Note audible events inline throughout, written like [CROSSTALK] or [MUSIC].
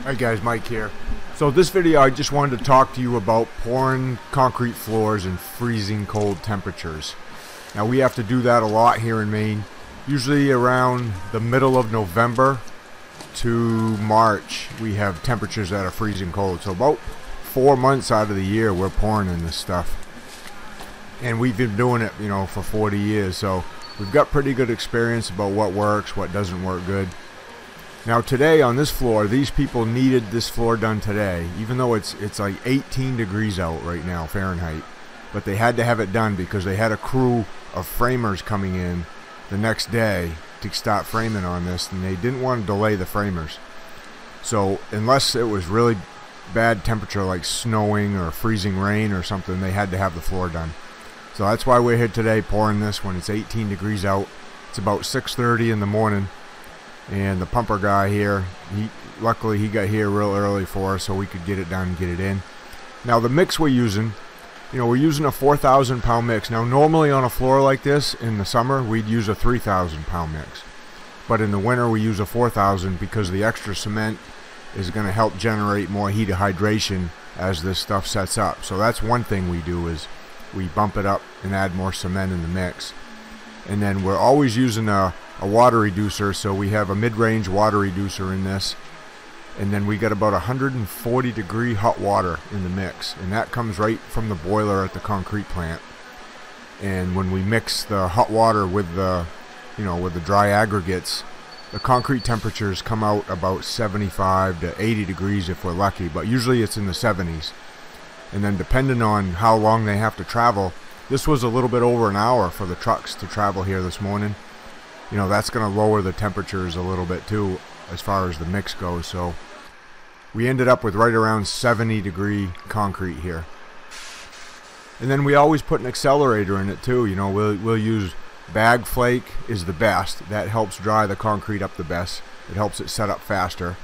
Hi guys, Mike here. So this video I just wanted to talk to you about pouring concrete floors in freezing cold temperatures. Now we have to do that a lot here in Maine. Usually around the middle of November to March we have temperatures that are freezing cold. So about four months out of the year we're pouring in this stuff. And we've been doing it, you know, for 40 years. So we've got pretty good experience about what works, what doesn't work good. Now today on this floor, these people needed this floor done today, even though it's it's like 18 degrees out right now Fahrenheit. But they had to have it done because they had a crew of framers coming in the next day to start framing on this, and they didn't want to delay the framers. So unless it was really bad temperature like snowing or freezing rain or something, they had to have the floor done. So that's why we're here today pouring this when it's 18 degrees out. It's about 6:30 in the morning and the pumper guy here he luckily he got here real early for us so we could get it done and get it in. Now the mix we're using you know we're using a 4,000 pound mix. Now normally on a floor like this in the summer we'd use a 3,000 pound mix. But in the winter we use a 4,000 because the extra cement is going to help generate more heat of hydration as this stuff sets up. So that's one thing we do is we bump it up and add more cement in the mix. And then we're always using a a water reducer so we have a mid-range water reducer in this. And then we got about 140 degree hot water in the mix and that comes right from the boiler at the concrete plant. And when we mix the hot water with the you know with the dry aggregates the concrete temperatures come out about 75 to 80 degrees if we're lucky but usually it's in the 70s and then depending on how long they have to travel this was a little bit over an hour for the trucks to travel here this morning you know that's going to lower the temperatures a little bit too as far as the mix goes so. We ended up with right around 70 degree concrete here. And then we always put an accelerator in it too you know we'll, we'll use bag flake is the best that helps dry the concrete up the best it helps it set up faster.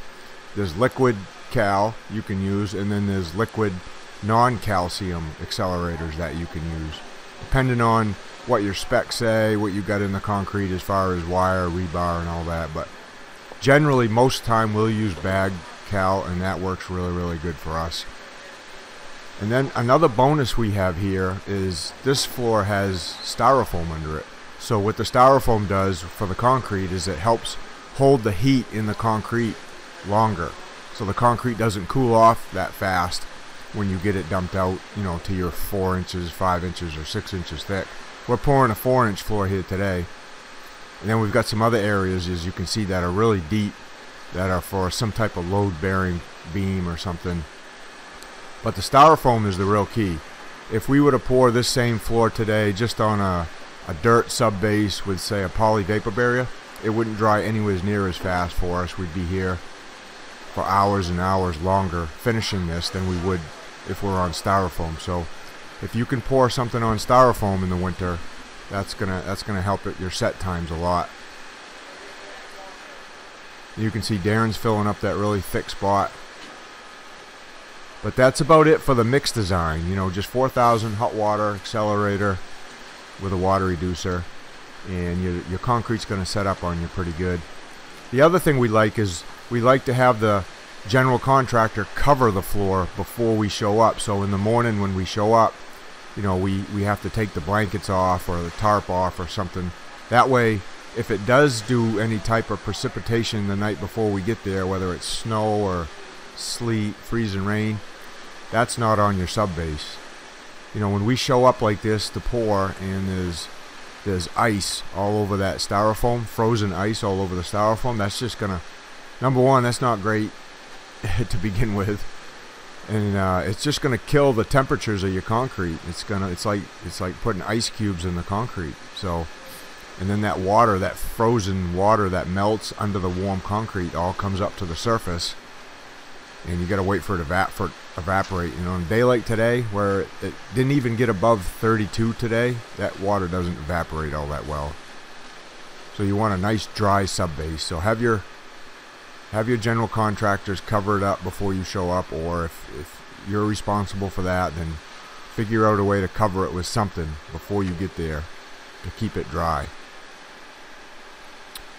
There's liquid cal you can use and then there's liquid non-calcium accelerators that you can use. Depending on what your specs say, what you got in the concrete as far as wire, rebar, and all that. But generally, most time we'll use bag cal, and that works really, really good for us. And then another bonus we have here is this floor has styrofoam under it. So what the styrofoam does for the concrete is it helps hold the heat in the concrete longer. So the concrete doesn't cool off that fast when you get it dumped out, you know, to your four inches, five inches, or six inches thick. We're pouring a four inch floor here today. And then we've got some other areas, as you can see, that are really deep, that are for some type of load bearing beam or something. But the styrofoam is the real key. If we were to pour this same floor today just on a, a dirt sub base with, say, a poly vapor barrier, it wouldn't dry anywhere near as fast for us. We'd be here for hours and hours longer finishing this than we would if we're on styrofoam. So if you can pour something on styrofoam in the winter, that's gonna that's gonna help it your set times a lot. You can see Darren's filling up that really thick spot. But that's about it for the mix design. You know, just 4,000 hot water accelerator with a water reducer, and your your concrete's going to set up on you pretty good. The other thing we like is we like to have the general contractor cover the floor before we show up. So in the morning when we show up, you know, we, we have to take the blankets off or the tarp off or something. That way, if it does do any type of precipitation the night before we get there, whether it's snow or sleet, freezing rain, that's not on your sub base. You know, when we show up like this to pour and there's there's ice all over that styrofoam, frozen ice all over the styrofoam, that's just gonna number one, that's not great [LAUGHS] to begin with and uh, it's just going to kill the temperatures of your concrete. It's gonna, it's like, it's like putting ice cubes in the concrete. So, and then that water, that frozen water that melts under the warm concrete, all comes up to the surface, and you got to wait for it to evap- evaporate. You know, on a day like today, where it didn't even get above 32 today, that water doesn't evaporate all that well. So you want a nice dry sub base. So have your have your general contractors cover it up before you show up or if, if you're responsible for that then figure out a way to cover it with something before you get there to keep it dry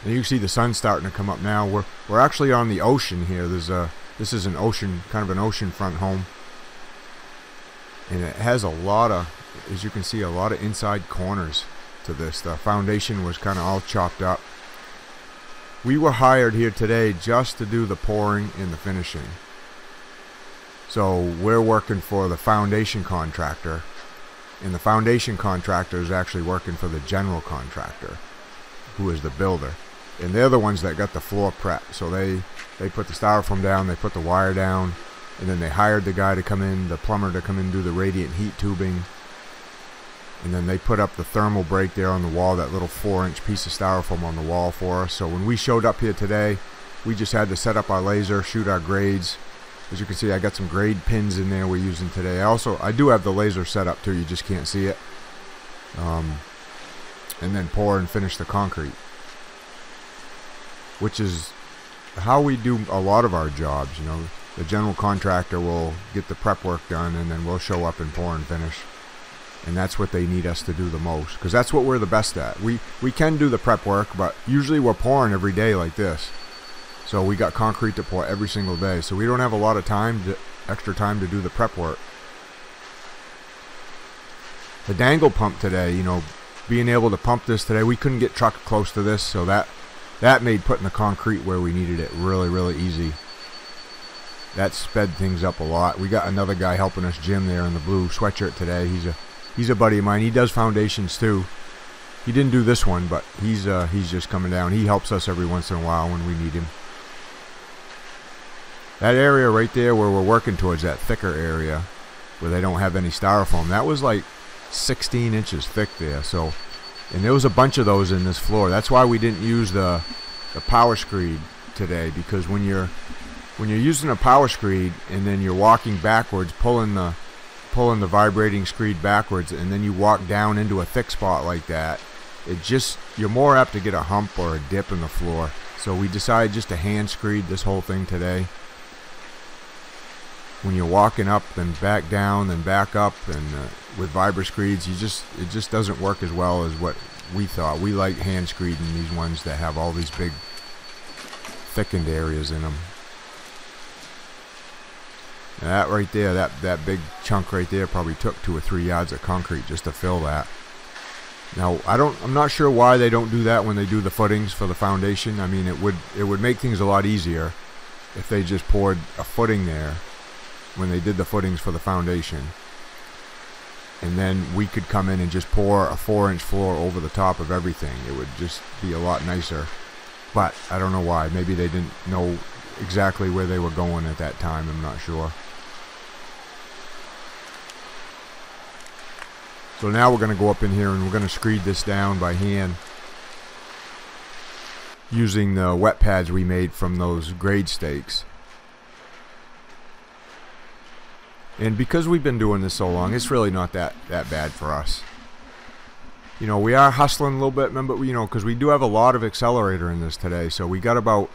and you can see the sun starting to come up now we're, we're actually on the ocean here there's a This is an ocean, kind of an oceanfront home. And it has a lot of, as you can see, a lot of inside corners to this. The foundation was kind of all chopped up. We were hired here today just to do the pouring and the finishing. So we're working for the foundation contractor, and the foundation contractor is actually working for the general contractor, who is the builder. And they're the ones that got the floor prep. So they, they put the styrofoam down, they put the wire down, and then they hired the guy to come in, the plumber to come in and do the radiant heat tubing. And then they put up the thermal break there on the wall, that little four inch piece of styrofoam on the wall for us. So when we showed up here today, we just had to set up our laser, shoot our grades. As you can see, I got some grade pins in there we're using today. I also, I do have the laser set up too, you just can't see it. Um, and then pour and finish the concrete. Which is how we do a lot of our jobs, you know. The general contractor will get the prep work done and then we'll show up and pour and finish and that's what they need us to do the most because that's what we're the best at. We we can do the prep work, but usually we're pouring every day like this. So we got concrete to pour every single day. So we don't have a lot of time, to, extra time to do the prep work. The dangle pump today, you know, being able to pump this today, we couldn't get truck close to this, so that that made putting the concrete where we needed it really, really easy. That sped things up a lot. We got another guy helping us, Jim, there in the blue sweatshirt today. He's a he's a buddy of mine. He does foundations too. He didn't do this one, but he's uh, he's just coming down. He helps us every once in a while when we need him. That area right there where we're working towards, that thicker area, where they don't have any styrofoam, that was like 16 inches thick there. So, and there was a bunch of those in this floor. That's why we didn't use the the power screed today because when you're when you're using a power screed and then you're walking backwards, pulling the pulling the vibrating screed backwards and then you walk down into a thick spot like that, it just you're more apt to get a hump or a dip in the floor. So we decided just to hand screed this whole thing today. When you're walking up, then back down, then back up, and uh, with vibra screeds, you just it just doesn't work as well as what we thought. We like hand screeding these ones that have all these big thickened areas in them. That right there, that, that big chunk right there probably took two or three yards of concrete just to fill that. Now I don't I'm not sure why they don't do that when they do the footings for the foundation. I mean it would it would make things a lot easier if they just poured a footing there when they did the footings for the foundation. And then we could come in and just pour a four inch floor over the top of everything. It would just be a lot nicer. But I don't know why. Maybe they didn't know exactly where they were going at that time. I'm not sure. So now we're going to go up in here and we're going to screed this down by hand using the wet pads we made from those grade stakes. And because we've been doing this so long, it's really not that, that bad for us. You know, we are hustling a little bit, remember, you know, because we do have a lot of accelerator in this today. So we got about,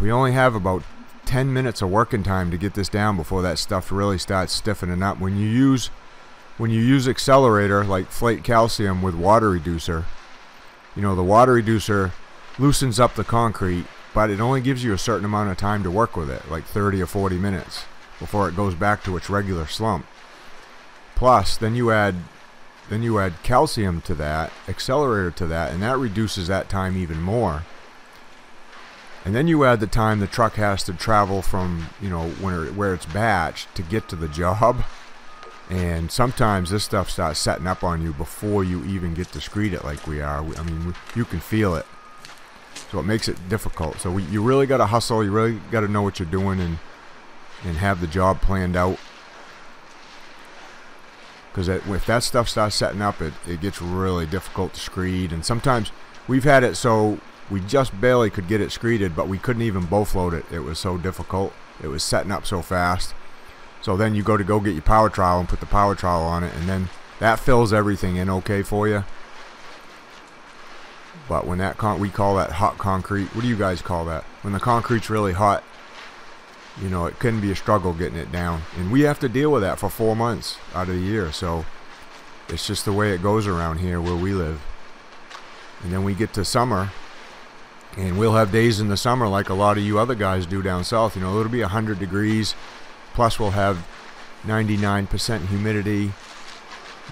we only have about 10 minutes of working time to get this down before that stuff really starts stiffening up. When you use when you use accelerator like flake calcium with water reducer, you know, the water reducer loosens up the concrete, but it only gives you a certain amount of time to work with it, like 30 or 40 minutes, before it goes back to its regular slump. Plus, then you add then you add calcium to that, accelerator to that, and that reduces that time even more. And then you add the time the truck has to travel from, you know, where, where it's batched to get to the job. [LAUGHS] And sometimes this stuff starts setting up on you before you even get to screed it like we are. I mean, you can feel it. So it makes it difficult. So we, you really got to hustle. You really got to know what you're doing and and have the job planned out. Because if that stuff starts setting up, it, it gets really difficult to screed. And sometimes we've had it so we just barely could get it screeded, but we couldn't even bull float it. It was so difficult. It was setting up so fast. So then you go to go get your power trowel and put the power trowel on it, and then that fills everything in okay for you. But when that con we call that hot concrete. What do you guys call that? When the concrete's really hot, you know, it can be a struggle getting it down. And we have to deal with that for four months out of the year. So it's just the way it goes around here where we live. And then we get to summer, And we'll have days in the summer like a lot of you other guys do down south. You know, it'll be 100 degrees, plus we'll have 99% humidity.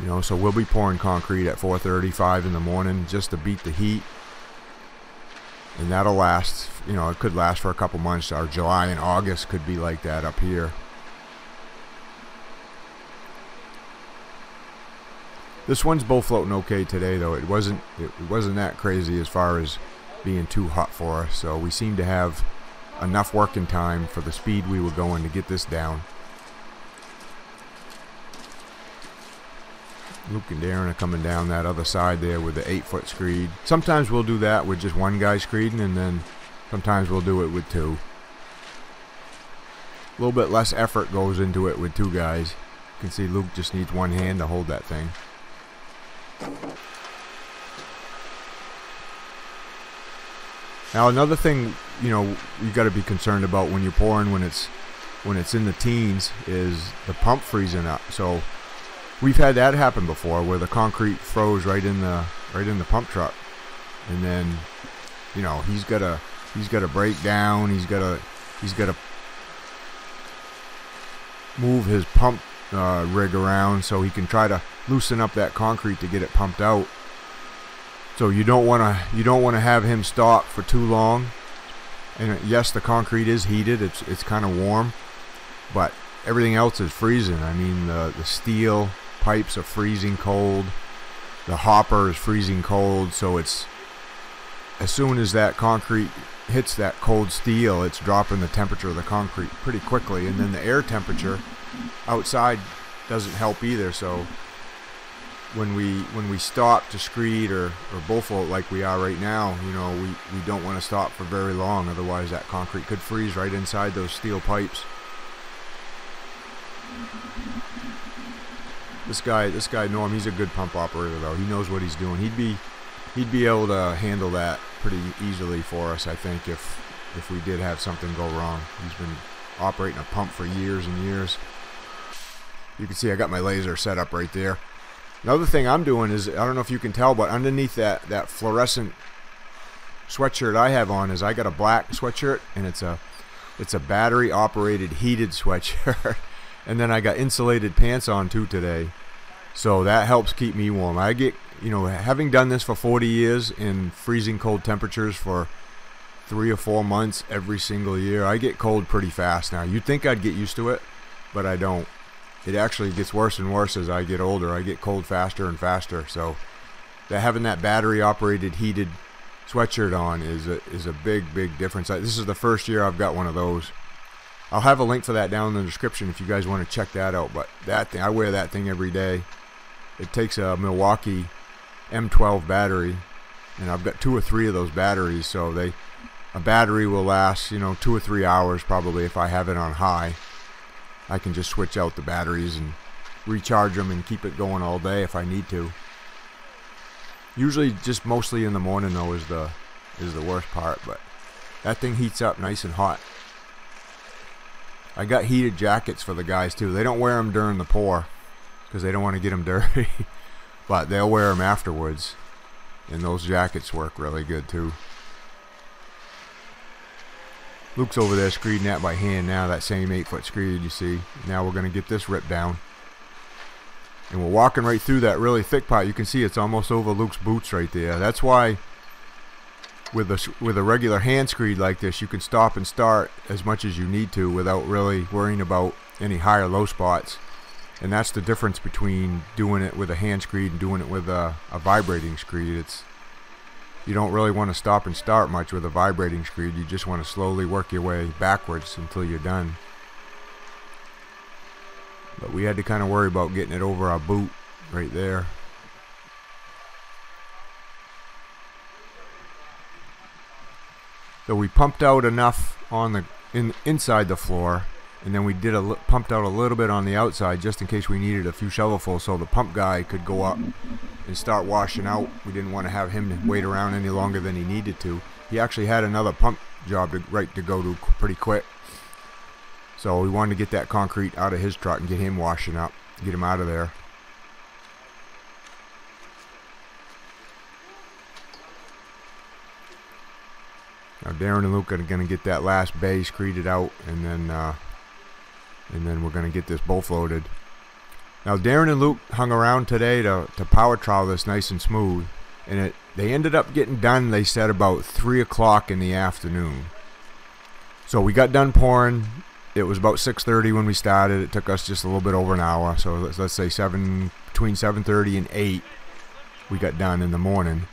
You know, so we'll be pouring concrete at 4:35 in the morning just to beat the heat. And that'll last, you know, it could last for a couple months. Our July and August could be like that up here. This one's bull floating okay today, though. It wasn't it wasn't that crazy as far as being too hot for us. So we seem to have enough working time for the speed we were going to get this down. Luke and Darren are coming down that other side there with the eight foot screed. Sometimes we'll do that with just one guy screeding and then sometimes we'll do it with two. A little bit less effort goes into it with two guys. You can see Luke just needs one hand to hold that thing. Now another thing, you know, you got to be concerned about when you're pouring when it's when it's in the teens is the pump freezing up. So we've had that happen before where the concrete froze right in the right in the pump truck, and then you know he's got to he's got to break down. He's got to he's got to move his pump uh, rig around so he can try to loosen up that concrete to get it pumped out. So you don't want to you don't want to have him stop for too long. And yes, the concrete is heated. It's it's kind of warm, but everything else is freezing. I mean, the the steel pipes are freezing cold. The hopper is freezing cold. So it's as soon as that concrete hits that cold steel, it's dropping the temperature of the concrete pretty quickly, and then the air temperature outside doesn't help either. So when we when we stop to screed or or bullfloat like we are right now, you know, we we don't want to stop for very long. Otherwise, that concrete could freeze right inside those steel pipes. This guy, this guy Norm, he's a good pump operator though. He knows what he's doing. He'd be he'd be able to handle that pretty easily for us, I think, if if we did have something go wrong. He's been operating a pump for years and years. You can see I got my laser set up right there. Another thing I'm doing is, I don't know if you can tell, but underneath that, that fluorescent sweatshirt I have on is I got a black sweatshirt and it's a it's a battery operated heated [LAUGHS] sweatshirt. and then I got insulated pants on too today. So that helps keep me warm. I get, you know, having done this for 40 years in freezing cold temperatures for three or four months every single year, I get cold pretty fast now. You'd think I'd get used to it, but I don't it actually gets worse and worse as I get older. I get cold faster and faster. So that having that battery operated heated sweatshirt on is a, is a big big difference. This is the first year I've got one of those. I'll have a link for that down in the description if you guys want to check that out. But that thing, I wear that thing every day. It takes a Milwaukee M12 battery, and I've got two or three of those batteries. So they, a battery will last, you know, two or three hours probably if I have it on high. I can just switch out the batteries and recharge them and keep it going all day if I need to. Usually just mostly in the morning though is the is the worst part, but that thing heats up nice and hot. I got heated jackets for the guys too. They don't wear them during the pour because they don't want to get them [LAUGHS] dirty, but they'll wear them afterwards. And those jackets work really good too. Luke's over there screeding that by hand now, that same 8 foot screed you see. Now we're going to get this ripped down. And we're walking right through that really thick pot. You can see it's almost over Luke's boots right there. That's why with a, with a regular hand screed like this, you can stop and start as much as you need to without really worrying about any high or low spots. And that's the difference between doing it with a hand screed and doing it with a, a vibrating screed. It's you don't really want to stop and start much with a vibrating screed. You just want to slowly work your way backwards until you're done. But we had to kind of worry about getting it over our boot right there. So we pumped out enough on the in inside the floor and then we did a pumped out a little bit on the outside just in case we needed a few shovelfuls so the pump guy could go up and start washing out. We didn't want to have him wait around any longer than he needed to. He actually had another pump job to, right to go to pretty quick. So we wanted to get that concrete out of his truck and get him washing up, get him out of there. Now Darren and Luke are going to get that last base created out, and then uh, and then we're going to get this bull floated. Now Darren and Luke hung around today to, to power trowel this nice and smooth, and it they ended up getting done. They said about three o'clock in the afternoon. So we got done pouring. It was about 6:30 when we started. It took us just a little bit over an hour. So let's, let's say seven between 7:30 and 8, we got done in the morning.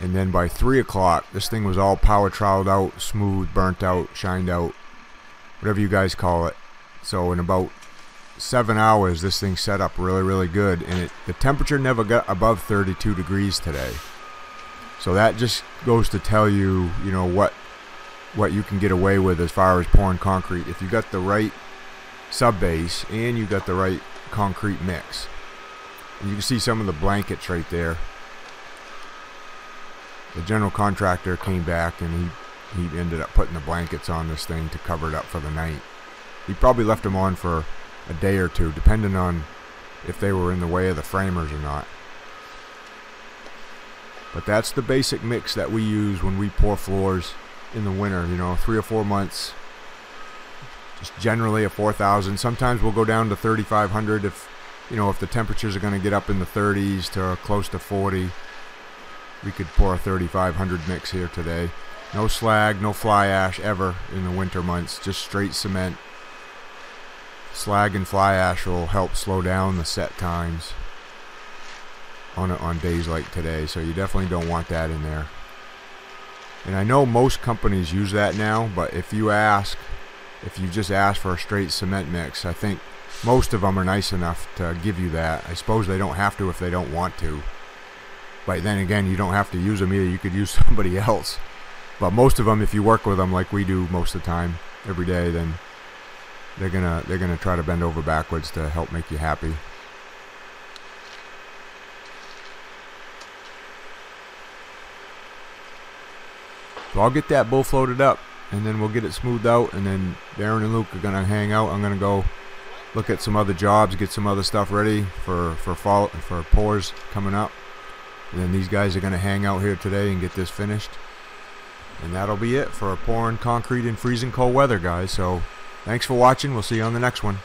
And then by three o'clock, this thing was all power troweled out, smooth, burnt out, shined out, whatever you guys call it. So in about seven hours, this thing set up really, really good, and it the temperature never got above 32 degrees today. So that just goes to tell you, you know what what you can get away with as far as pouring concrete if you got the right sub base and you got the right concrete mix. And you can see some of the blankets right there the general contractor came back and he, he ended up putting the blankets on this thing to cover it up for the night. He probably left them on for a day or two, depending on if they were in the way of the framers or not. But that's the basic mix that we use when we pour floors in the winter, you know, three or four months. Just generally a 4,000. Sometimes we'll go down to 3,500 if, you know, if the temperatures are going to get up in the 30s to close to 40 we could pour a 3500 mix here today. No slag, no fly ash ever in the winter months, just straight cement. Slag and fly ash will help slow down the set times on on days like today, so you definitely don't want that in there. And I know most companies use that now, but if you ask, if you just ask for a straight cement mix, I think most of them are nice enough to give you that. I suppose they don't have to if they don't want to. But then again, you don't have to use them either. You could use [LAUGHS] somebody else. But most of them, if you work with them like we do most of the time, every day, then they're gonna they're gonna try to bend over backwards to help make you happy. So I'll get that bull floated up, and then we'll get it smoothed out, and then Darren and Luke are gonna hang out. I'm gonna go look at some other jobs, get some other stuff ready for for fall for pours coming up. And then these guys are going to hang out here today and get this finished. And that'll be it for pouring concrete in freezing cold weather, guys. So Thanks for watching. We'll see you on the next one.